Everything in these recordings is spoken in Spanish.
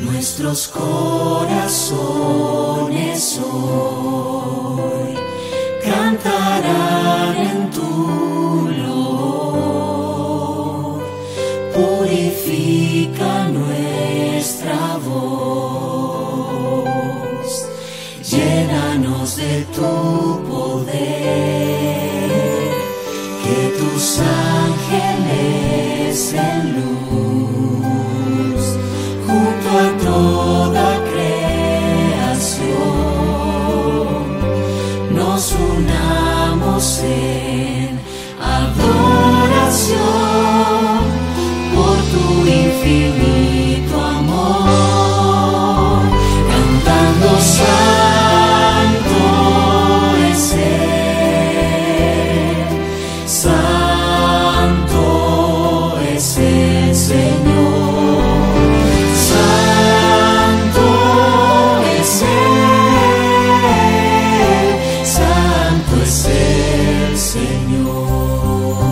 Nuestros corazones hoy cantarán en tu lor, purifica nuestro Señor,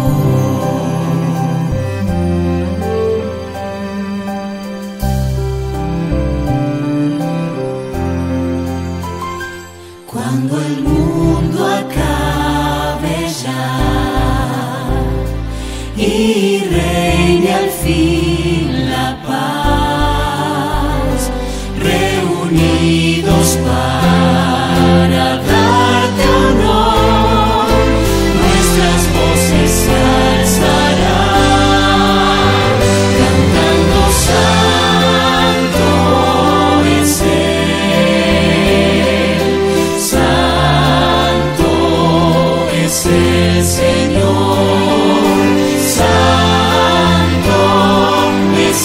cuando el mundo acabe ya, y reine al fin. Señor. Santo es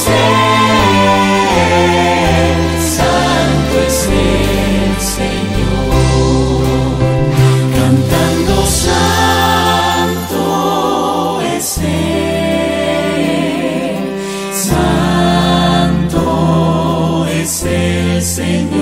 Santo es el Señor. Cantando Santo es Él, Santo es el Señor.